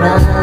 around.